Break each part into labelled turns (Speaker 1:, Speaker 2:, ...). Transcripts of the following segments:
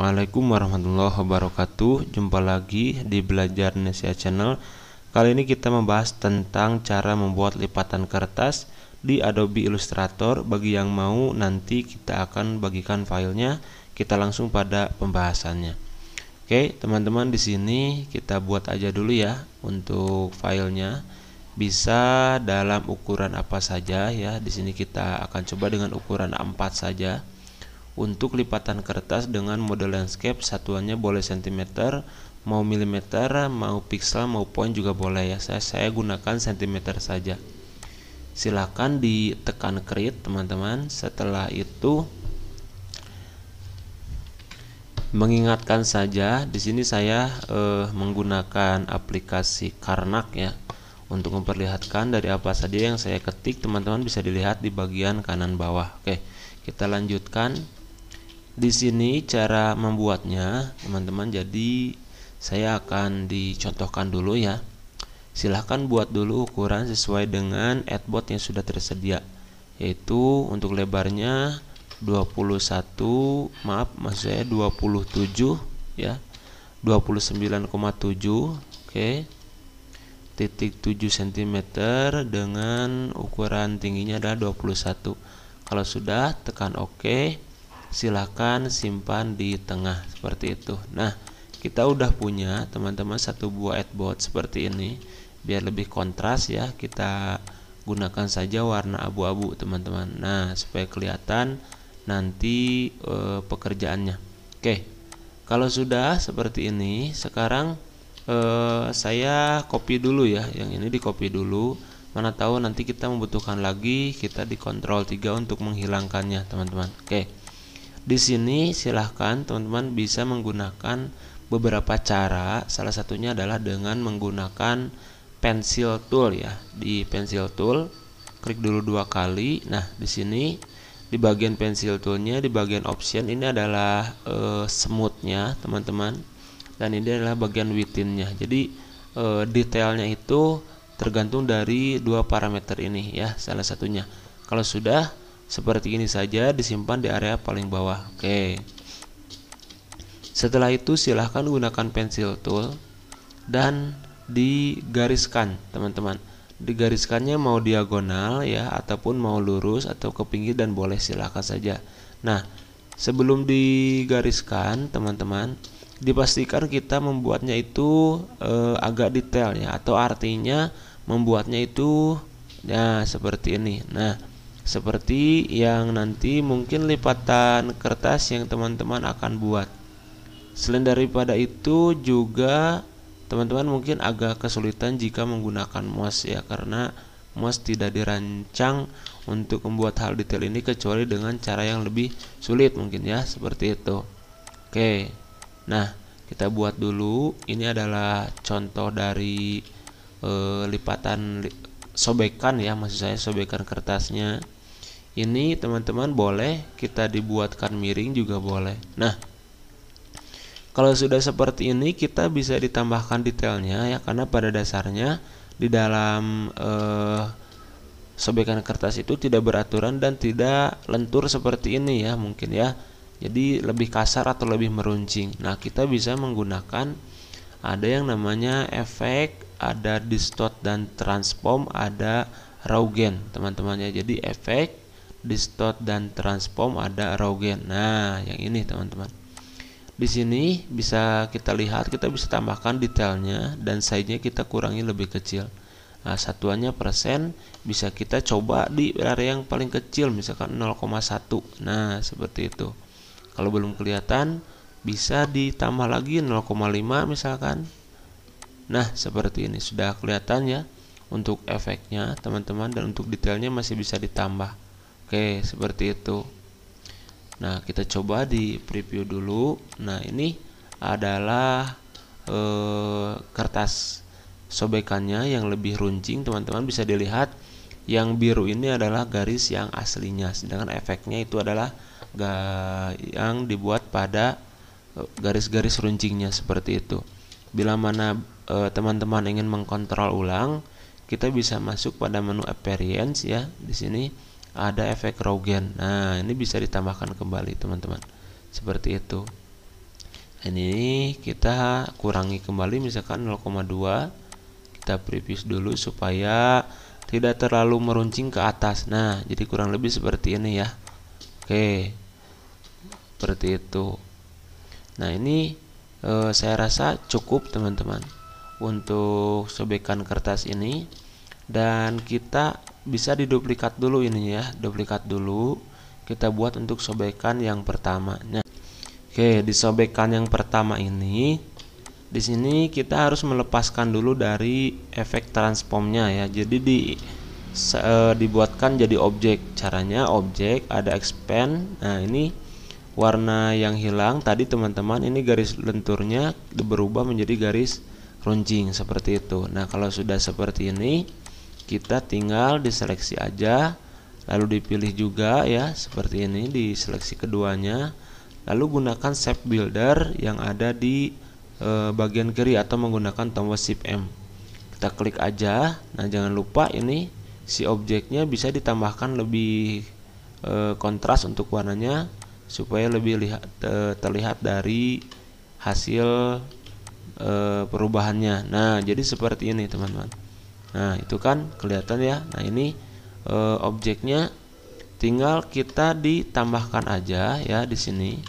Speaker 1: Assalamualaikum warahmatullahi wabarakatuh. Jumpa lagi di Belajar Indonesia Channel. Kali ini kita membahas tentang cara membuat lipatan kertas di Adobe Illustrator. Bagi yang mau nanti kita akan bagikan filenya. Kita langsung pada pembahasannya. Oke teman-teman di sini kita buat aja dulu ya untuk filenya. Bisa dalam ukuran apa saja ya. Di sini kita akan coba dengan ukuran A4 saja untuk lipatan kertas dengan mode landscape satuannya boleh cm, mau milimeter, mau pixel, mau point juga boleh ya. Saya saya gunakan cm saja. Silakan ditekan create teman-teman. Setelah itu mengingatkan saja di sini saya eh, menggunakan aplikasi Karnak ya untuk memperlihatkan dari apa saja yang saya ketik teman-teman bisa dilihat di bagian kanan bawah. Oke, kita lanjutkan di sini cara membuatnya teman-teman jadi saya akan dicontohkan dulu ya. Silahkan buat dulu ukuran sesuai dengan adbot yang sudah tersedia yaitu untuk lebarnya 21 maaf maksud saya 27 ya. 29,7 oke. Titik 7 cm dengan ukuran tingginya adalah 21 kalau sudah tekan OK silahkan simpan di tengah seperti itu. Nah kita udah punya teman-teman satu buah adbot seperti ini. Biar lebih kontras ya kita gunakan saja warna abu-abu teman-teman. Nah supaya kelihatan nanti e, pekerjaannya. Oke kalau sudah seperti ini sekarang e, saya copy dulu ya. Yang ini di copy dulu. Mana tahu nanti kita membutuhkan lagi kita di kontrol 3 untuk menghilangkannya teman-teman. Oke di sini silahkan teman-teman bisa menggunakan beberapa cara. Salah satunya adalah dengan menggunakan pencil tool ya. Di pencil tool klik dulu dua kali. Nah, di sini di bagian pencil toolnya di bagian option ini adalah e, smoothnya teman-teman dan ini adalah bagian withinnya. Jadi e, detailnya itu tergantung dari dua parameter ini ya salah satunya. Kalau sudah seperti ini saja disimpan di area paling bawah. Oke. Setelah itu silahkan gunakan pensil tool dan digariskan teman-teman. Digariskannya mau diagonal ya ataupun mau lurus atau ke pinggir dan boleh silahkan saja. Nah sebelum digariskan teman-teman dipastikan kita membuatnya itu e, agak detail ya atau artinya membuatnya itu ya seperti ini. Nah seperti yang nanti mungkin lipatan kertas yang teman-teman akan buat. Selain daripada itu juga teman-teman mungkin agak kesulitan jika menggunakan mouse ya karena mouse tidak dirancang untuk membuat hal detail ini kecuali dengan cara yang lebih sulit mungkin ya seperti itu. Oke. Nah, kita buat dulu. Ini adalah contoh dari e, lipatan li, sobekan ya, maksud saya sobekan kertasnya ini teman-teman boleh kita dibuatkan miring juga boleh. Nah kalau sudah seperti ini kita bisa ditambahkan detailnya ya karena pada dasarnya di dalam eh, sobekan kertas itu tidak beraturan dan tidak lentur seperti ini ya mungkin ya. Jadi lebih kasar atau lebih meruncing. Nah kita bisa menggunakan ada yang namanya efek ada distort dan transform ada raugen teman-temannya jadi efek distort dan transform ada Raugen. Nah, yang ini teman-teman. Di sini bisa kita lihat, kita bisa tambahkan detailnya dan size-nya kita kurangi lebih kecil. Nah, satuannya persen bisa kita coba di area yang paling kecil misalkan 0,1. Nah, seperti itu. Kalau belum kelihatan bisa ditambah lagi 0,5 misalkan. Nah, seperti ini sudah kelihatan ya untuk efeknya teman-teman dan untuk detailnya masih bisa ditambah. Oke, seperti itu. Nah, kita coba di preview dulu. Nah, ini adalah eh, kertas sobekannya yang lebih runcing, teman-teman bisa dilihat. Yang biru ini adalah garis yang aslinya, sedangkan efeknya itu adalah yang dibuat pada eh, garis-garis runcingnya seperti itu. Bila mana eh, teman-teman ingin mengkontrol ulang, kita bisa masuk pada menu appearance ya di sini ada efek Raugen. Nah, ini bisa ditambahkan kembali, teman-teman. Seperti itu. ini kita kurangi kembali misalkan 0,2 kita previous dulu supaya tidak terlalu meruncing ke atas nah jadi kurang lebih seperti ini ya oke seperti itu nah ini e, saya rasa cukup teman-teman untuk sobekan kertas ini dan kita bisa diduplikat dulu ini ya duplikat dulu. Kita buat untuk sobekan yang pertama. Nah, oke disobekkan yang pertama ini di sini kita harus melepaskan dulu dari efek transformnya ya. Jadi di e, dibuatkan jadi objek. Caranya objek ada expand. Nah ini warna yang hilang. Tadi teman-teman ini garis lenturnya berubah menjadi garis runcing seperti itu. Nah kalau sudah seperti ini kita tinggal diseleksi aja lalu dipilih juga ya seperti ini di seleksi keduanya. Lalu gunakan shape builder yang ada di e, bagian kiri atau menggunakan tombol shift M. Kita klik aja. Nah jangan lupa ini si objeknya bisa ditambahkan lebih e, kontras untuk warnanya supaya lebih lihat e, terlihat dari hasil e, perubahannya. Nah jadi seperti ini teman-teman nah itu kan kelihatan ya. Nah ini e, objeknya tinggal kita ditambahkan aja ya di sini.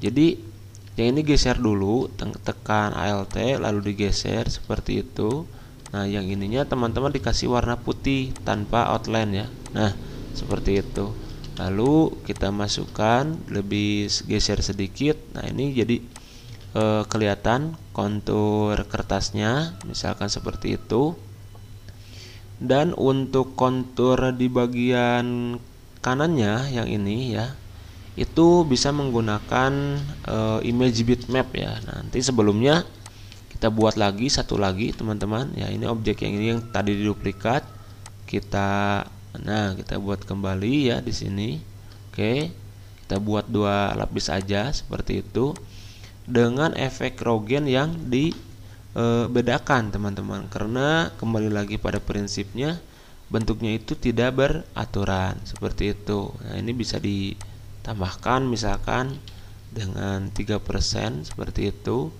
Speaker 1: Jadi yang ini geser dulu tekan ALT lalu digeser seperti itu. Nah yang ininya teman-teman dikasih warna putih tanpa outline ya. Nah seperti itu. Lalu kita masukkan lebih geser sedikit. Nah ini jadi e, kelihatan kontur kertasnya misalkan seperti itu dan untuk kontur di bagian kanannya yang ini ya itu bisa menggunakan uh, image bitmap ya. Nanti sebelumnya kita buat lagi satu lagi teman-teman. Ya ini objek yang ini yang tadi diduplikat. Kita nah kita buat kembali ya di sini. Oke kita buat dua lapis aja seperti itu dengan efek rogen yang dibedakan teman-teman. Karena kembali lagi pada prinsipnya bentuknya itu tidak beraturan. Seperti itu. Nah ini bisa di tambahkan misalkan dengan 3% seperti itu.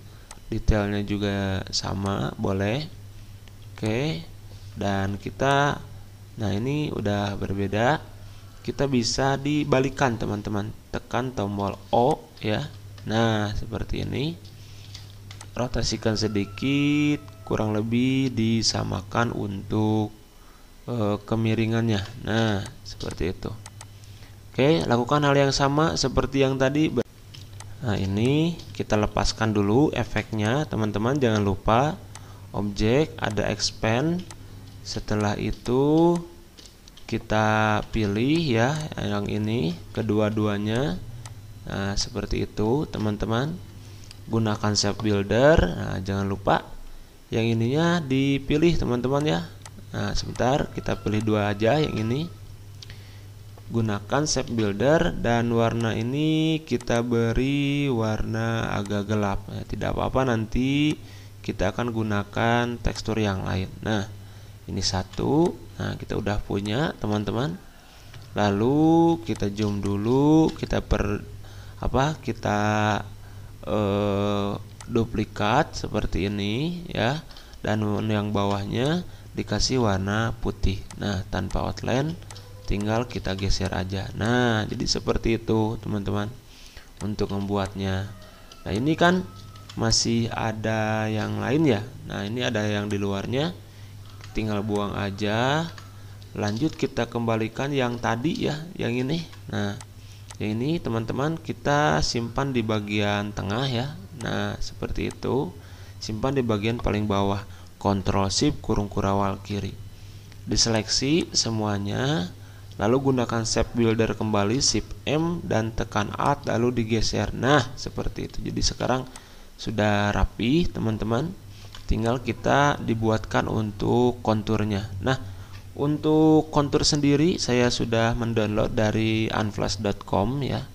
Speaker 1: Detailnya juga sama boleh. Oke. Dan kita nah ini udah berbeda. Kita bisa dibalikan teman-teman. Tekan tombol O ya. Nah seperti ini rotasikan sedikit kurang lebih disamakan untuk e, kemiringannya nah seperti itu Oke, lakukan hal yang sama seperti yang tadi. Nah, ini kita lepaskan dulu efeknya, teman-teman. Jangan lupa objek ada expand. Setelah itu kita pilih ya yang ini kedua-duanya. Nah, seperti itu, teman-teman. Gunakan shape builder. Nah, jangan lupa yang ininya dipilih, teman-teman ya. Nah, sebentar kita pilih dua aja yang ini. Gunakan shape builder dan warna ini kita beri warna agak gelap. Ya, tidak apa-apa nanti kita akan gunakan tekstur yang lain. Nah ini satu. Nah kita udah punya teman-teman. Lalu kita zoom dulu kita per apa kita eh, duplikat seperti ini ya. Dan yang bawahnya dikasih warna putih. Nah tanpa outline tinggal kita geser aja. Nah jadi seperti itu teman-teman untuk membuatnya. Nah ini kan masih ada yang lain ya. Nah ini ada yang di luarnya. Tinggal buang aja. Lanjut kita kembalikan yang tadi ya yang ini. Nah yang ini teman-teman kita simpan di bagian tengah ya nah seperti itu simpan di bagian paling bawah Ctrl Shift kurung kurawal kiri diseleksi semuanya Lalu gunakan shape builder kembali Shift M dan tekan Alt lalu digeser. Nah, seperti itu. Jadi sekarang sudah rapi, teman-teman. Tinggal kita dibuatkan untuk konturnya. Nah, untuk kontur sendiri saya sudah mendownload dari unflash.com ya.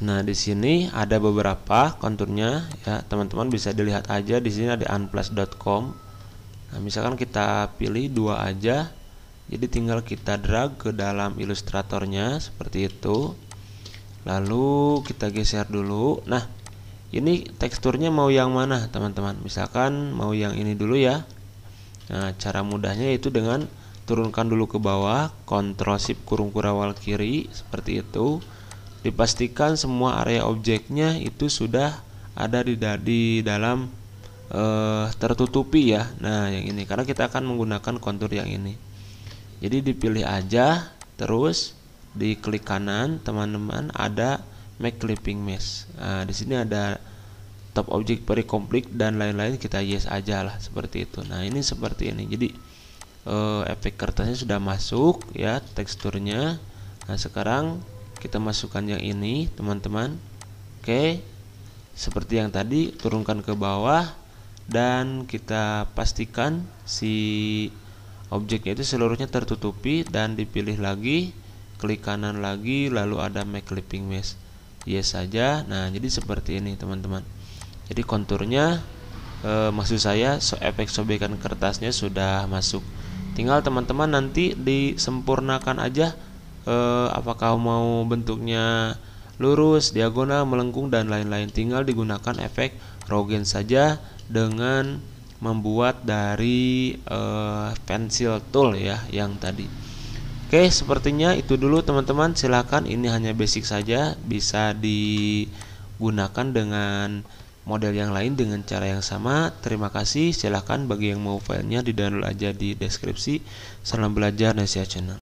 Speaker 1: Nah, di sini ada beberapa konturnya ya, teman-teman bisa dilihat aja di sini ada unflash.com. Nah, misalkan kita pilih dua aja jadi tinggal kita drag ke dalam ilustratornya seperti itu. Lalu kita geser dulu. Nah ini teksturnya mau yang mana teman-teman? Misalkan mau yang ini dulu ya. Nah cara mudahnya itu dengan turunkan dulu ke bawah kontrol shift kurung kurawal kiri seperti itu dipastikan semua area objeknya itu sudah ada di, di dalam uh, tertutupi ya. Nah yang ini karena kita akan menggunakan kontur yang ini. Jadi dipilih aja terus di klik kanan teman-teman ada make clipping mesh. Nah, di sini ada top object very complete dan lain-lain kita yes aja lah seperti itu. Nah ini seperti ini. Jadi uh, efek kertasnya sudah masuk ya teksturnya. Nah sekarang kita masukkan yang ini teman-teman. Oke. Seperti yang tadi turunkan ke bawah dan kita pastikan si objeknya itu seluruhnya tertutupi dan dipilih lagi klik kanan lagi lalu ada make clipping mesh. Yes saja. Nah jadi seperti ini teman-teman. Jadi konturnya e, maksud saya so, efek sobekan kertasnya sudah masuk. Tinggal teman-teman nanti disempurnakan aja e, apakah mau bentuknya lurus diagonal melengkung dan lain-lain tinggal digunakan efek rogen saja dengan membuat dari e, pencil tool ya yang tadi Oke, sepertinya itu dulu teman-teman. Silahkan ini hanya basic saja, bisa digunakan dengan model yang lain dengan cara yang sama. Terima kasih. Silahkan bagi yang mau filenya di download aja di deskripsi. Salam belajar Nesia Channel.